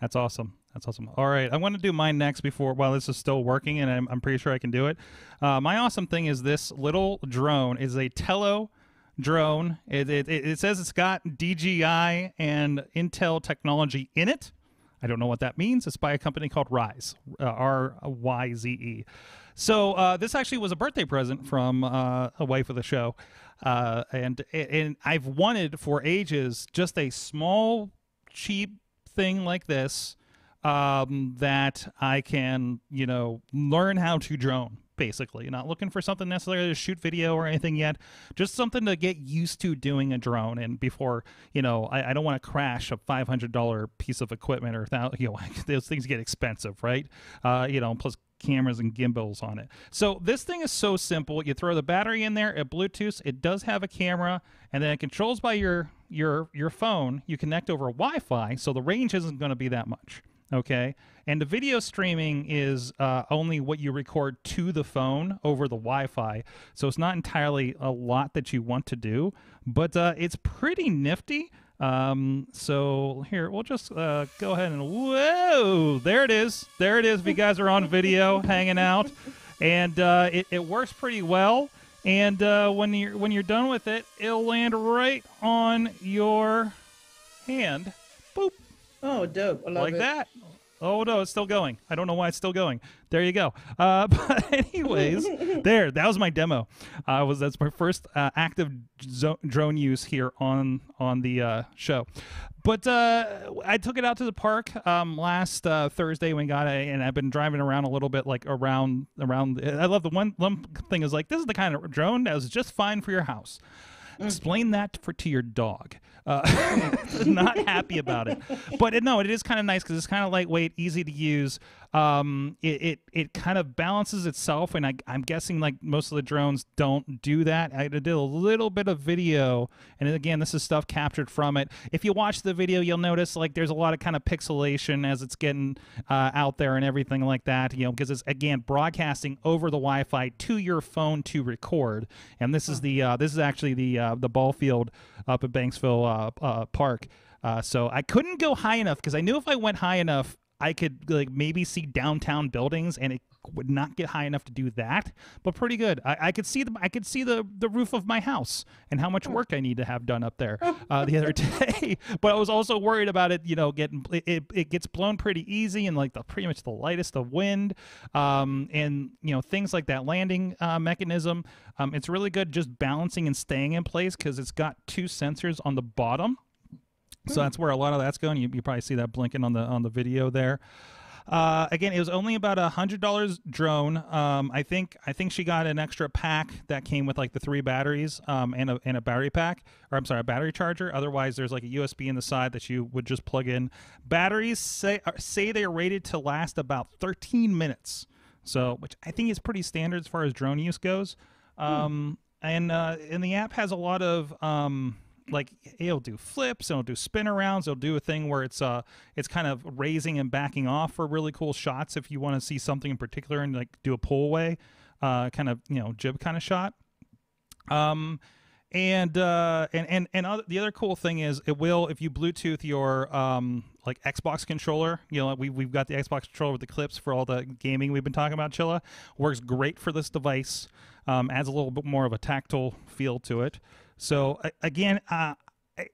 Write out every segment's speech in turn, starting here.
That's awesome. That's awesome. All right, I'm going to do mine next before while this is still working, and I'm, I'm pretty sure I can do it. Uh, my awesome thing is this little drone is a Tello drone. It, it, it says it's got DJI and Intel technology in it. I don't know what that means. It's by a company called Ryze, uh, R Y Z E. So uh, this actually was a birthday present from uh, a wife of the show, uh, and and I've wanted for ages just a small, cheap thing like this um, that I can you know learn how to drone basically. You're not looking for something necessarily to shoot video or anything yet. Just something to get used to doing a drone. And before, you know, I, I don't want to crash a $500 piece of equipment or, you know, those things get expensive, right? Uh, you know, plus cameras and gimbals on it. So this thing is so simple. You throw the battery in there at Bluetooth. It does have a camera, and then it controls by your your your phone. You connect over Wi-Fi, so the range isn't going to be that much okay and the video streaming is uh, only what you record to the phone over the wi-fi so it's not entirely a lot that you want to do but uh, it's pretty nifty um, so here we'll just uh, go ahead and whoa there it is there it is if you guys are on video hanging out and uh, it, it works pretty well and uh, when you're when you're done with it it'll land right on your hand boop Oh, dope! I love like it. that. Oh no, it's still going. I don't know why it's still going. There you go. Uh, but anyways, there. That was my demo. Uh, was that's my first uh, active zo- drone use here on on the uh, show. But uh, I took it out to the park um, last uh, Thursday when got it, and I've been driving around a little bit, like around around. I love the one, one thing is like this is the kind of drone that is just fine for your house. Explain that for to your dog. Uh, not happy about it, but it, no, it is kind of nice because it's kind of lightweight, easy to use. Um, it, it it kind of balances itself, and I, I'm guessing like most of the drones don't do that. I did a little bit of video, and again, this is stuff captured from it. If you watch the video, you'll notice like there's a lot of kind of pixelation as it's getting uh, out there and everything like that. You know, because it's again broadcasting over the Wi-Fi to your phone to record, and this is the uh, this is actually the uh, the ball field up at Banksville uh, uh, Park. Uh, so I couldn't go high enough because I knew if I went high enough, I could like maybe see downtown buildings, and it would not get high enough to do that. But pretty good. I, I could see the I could see the the roof of my house and how much work I need to have done up there uh, the other day. but I was also worried about it. You know, getting it, it, gets blown pretty easy and like the pretty much the lightest of wind, um, and you know things like that landing uh, mechanism. Um, it's really good just balancing and staying in place because it's got two sensors on the bottom so that's where a lot of that's going. You, you probably see that blinking on the on the video there. Uh, again, it was only about a hundred dollars drone. Um, I think I think she got an extra pack that came with like the three batteries um, and a and a battery pack, or I'm sorry, a battery charger. Otherwise, there's like a USB in the side that you would just plug in. Batteries say uh, say they are rated to last about 13 minutes, so which I think is pretty standard as far as drone use goes. Um, And uh, and the app has a lot of um, like it'll do flips, it'll do spin arounds, it'll do a thing where it's uh it's kind of raising and backing off for really cool shots if you want to see something in particular and like do a pull away, uh kind of you know jib kind of shot. Um and uh and and and other, the other cool thing is it will if you bluetooth your um like xbox controller you know we, we've got the xbox controller with the clips for all the gaming we've been talking about chilla works great for this device um, adds a little bit more of a tactile feel to it so again uh,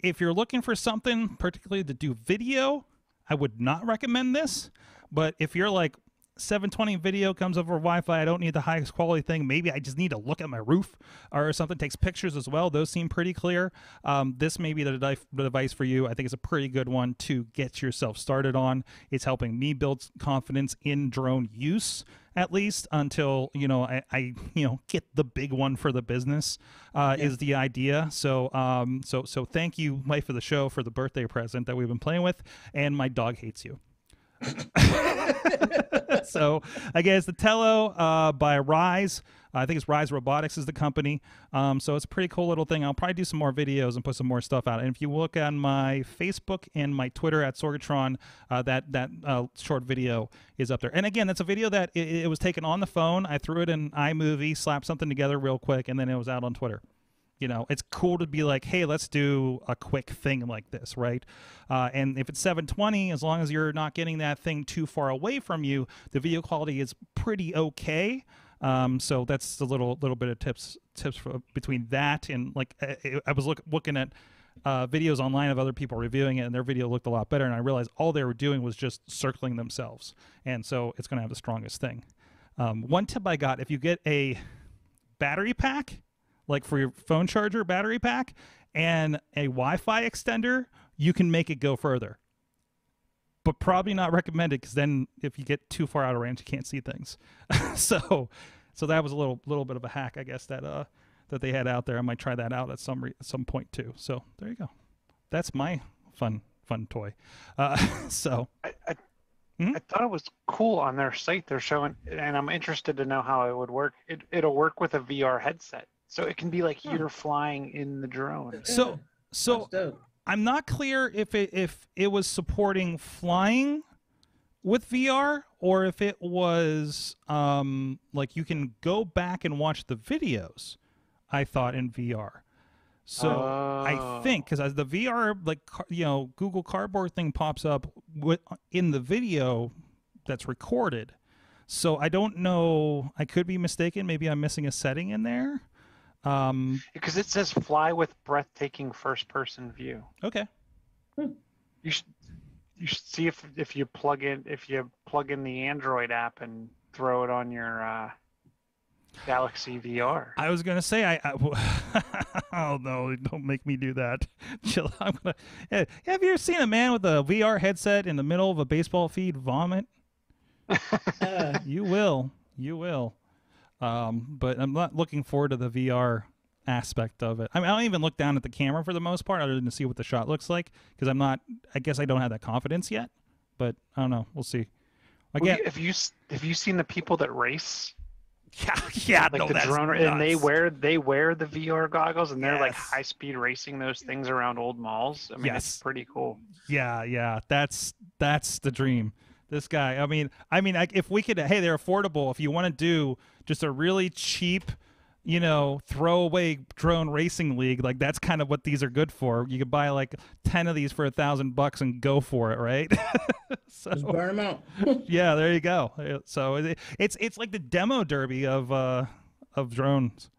if you're looking for something particularly to do video i would not recommend this. But if you're like 720 video comes over Wi-Fi. I don't need the highest quality thing. Maybe I just need to look at my roof or something. Takes pictures as well. Those seem pretty clear. Um, this may be the, device, for you. I think it's a pretty good one to get yourself started on. It's helping me build confidence in drone use at least until you know I, I you know get the big one for the business uh, is the idea. So um so so thank you, wife of the show, for the birthday present that we've been playing with, and my dog hates you. so again, it's the Tello uh, by Ryze. I think it's Ryze Robotics is the company. Um, so it's a pretty cool little thing. I'll probably do some more videos and put some more stuff out. And if you look on my Facebook and my Twitter at Sorgatron, uh, that that uh, short video is up there. And again, that's a video that it, it was taken on the phone. I threw it in iMovie, slapped something together real quick, and then it was out on Twitter. You know, it's cool to be like, hey, let's do a quick thing like this, right? Uh, and if it's 720, as long as you're not getting that thing too far away from you, the video quality is pretty okay. Um, so that's a little little bit of tips tips for, between that and like I, I was look, looking at uh, videos online of other people reviewing it, and their video looked a lot better. And I realized all they were doing was just circling themselves, and so it's going to have the strongest thing. Um, one tip I got: if you get a battery pack, like for your phone charger battery pack, and a Wi-Fi extender, you can make it go further. But probably not recommended because then if you get too far out of range, you can't see things. so, so that was a little little bit of a hack, I guess that uh that they had out there. I might try that out at some re- some point too. So there you go. That's my fun fun toy. Uh, so I, I, Hmm? I thought it was cool on their site. They're showing, and I'm interested to know how it would work. It, it'll work with a VR headset, so it can be like you're flying in the drone. so so I'm not clear if it if it was supporting flying with VR or if it was um, like you can go back and watch the videos. I thought in VR. So I Oh. think because as the VR like car- you know Google Cardboard thing pops up with, in the video that's recorded. So I don't know. I could be mistaken. Maybe I'm missing a setting in there. Um, because it says fly with breathtaking first-person view. okay. You should you should see if if you plug in if you plug in the Android app and throw it on your uh, Galaxy VR. I was gonna say I. I oh no! Don't make me do that. Chill. I'm gonna. Hey, have you ever seen a man with a VR headset in the middle of a baseball feed vomit? Uh, You will. You will. Um, but I'm not looking forward to the VR aspect of it. I mean, I don't even look down at the camera for the most part, other than to see what the shot looks like, because I'm not. I guess I don't have that confidence yet. But I don't know. We'll see. Again, Have you have you seen the people that race yeah, yeah, like no, the drone and they wear they wear the VR goggles and they're like high speed racing those things around old malls. I mean, Yes. it's pretty cool. Yeah, yeah, that's that's the dream. This guy, I mean, I mean, like, if we could, hey, they're affordable. If you want to do just a really cheap, you know, throwaway drone racing league, like that's kind of what these are good for. You could buy like ten of these for a thousand bucks and go for it, right? just burn them out. yeah, there you go. So it's it's like the demo derby of uh of drones.